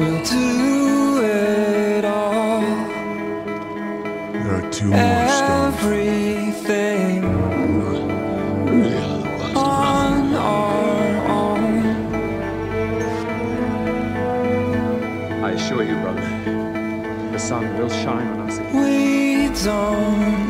We'll do it all. There are two more stones. Everything on our own. I assure you, brother, the sun will shine on us. We don't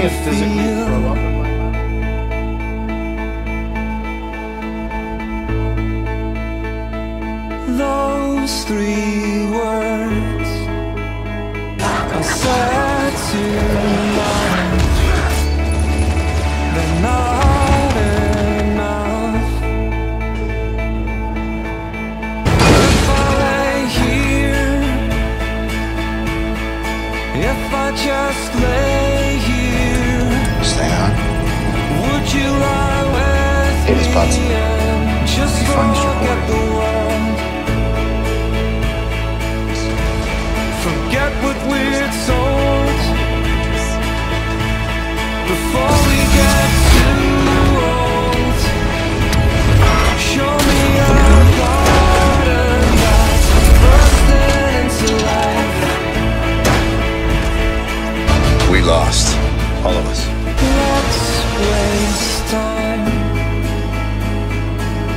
can't physically up in. Those three words I said much. They're not enough. If I lay here, if I just lay here. Stay on. Would you lie with Hey, Miss me just You find the world? Forget what we're told before we get too old. Show me a garden that's bursting into life. We lost. All of us. Let's waste time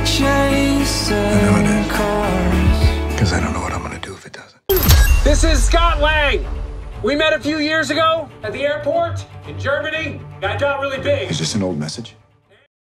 chasing is. cars. Because I don't know what I'm going to do if it doesn't. This is Scott Lang. We met a few years ago at the airport in Germany. I got really big. Is this an old message?